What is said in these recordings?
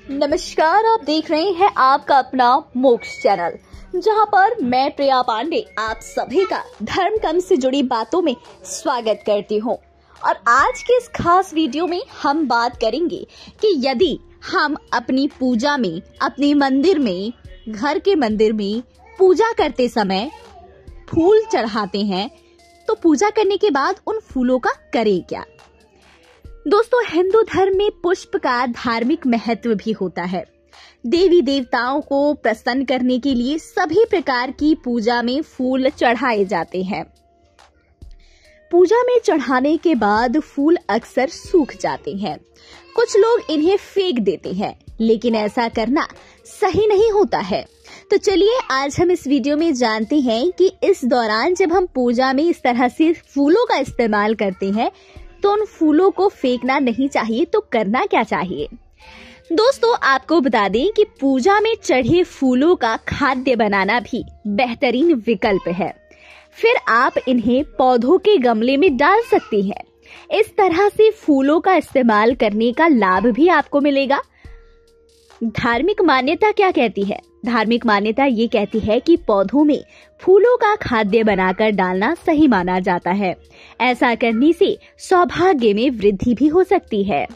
नमस्कार, आप देख रहे हैं आपका अपना मोक्ष चैनल, जहाँ पर मैं प्रिया पांडे आप सभी का धर्म कर्म से जुड़ी बातों में स्वागत करती हूँ। और आज के इस खास वीडियो में हम बात करेंगे कि यदि हम अपनी पूजा में, अपने मंदिर में, घर के मंदिर में पूजा करते समय फूल चढ़ाते हैं तो पूजा करने के बाद उन फूलों का करें क्या? दोस्तों, हिंदू धर्म में पुष्प का धार्मिक महत्व भी होता है। देवी देवताओं को प्रसन्न करने के लिए सभी प्रकार की पूजा में फूल चढ़ाए जाते हैं। पूजा में चढ़ाने के बाद फूल अक्सर सूख जाते हैं। कुछ लोग इन्हें फेंक देते हैं, लेकिन ऐसा करना सही नहीं होता है। तो चलिए, आज हम इस वीडियो में जानते हैं कि इस दौरान जब हम पूजा में इस तरह से फूलों का इस्तेमाल करते हैं तो उन फूलों को फेंकना नहीं चाहिए तो करना क्या चाहिए? दोस्तों, आपको बता दें कि पूजा में चढ़े फूलों का खाद्य बनाना भी बेहतरीन विकल्प है। फिर आप इन्हें पौधों के गमले में डाल सकती हैं। इस तरह से फूलों का इस्तेमाल करने का लाभ भी आपको मिलेगा। धार्मिक मान्यता क्या कहती है? धार्मिक मान्यता ये कहती है कि पौधों में फूलों का खाद्य बनाकर डालना सही माना जाता है। ऐसा करने से सौभाग्य में वृद्धि भी हो सकती है।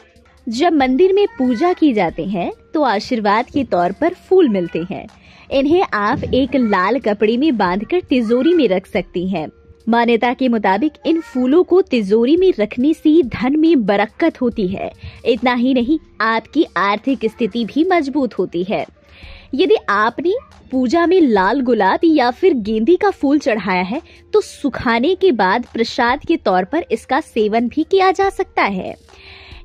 जब मंदिर में पूजा की जाते हैं तो आशीर्वाद के तौर पर फूल मिलते हैं। इन्हें आप एक लाल कपड़े में बांधकर तिजोरी में रख सकती हैं। मान्यता के मुताबिक इन फूलों को तिजोरी में रखने से धन में बरकत होती है। इतना ही नहीं, आपकी आर्थिक स्थिति भी मज़बूत होती है। यदि आपने पूजा में लाल गुलाब या फिर गेंदी का फूल चढ़ाया है तो सुखाने के बाद प्रसाद के तौर पर इसका सेवन भी किया जा सकता है।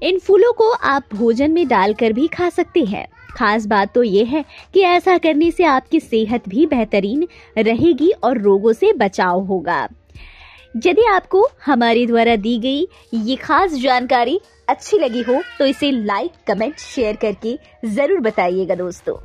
इन फूलों को आप भोजन में डालकर भी खा सकते हैं। खास बात तो ये है कि ऐसा करने से आपकी सेहत भी बेहतरीन रहेगी और रोगों से बचाव होगा। यदि आपको हमारे द्वारा दी गई ये खास जानकारी अच्छी लगी हो तो इसे लाइक कमेंट शेयर करके ज़रूर बताइएगा दोस्तों।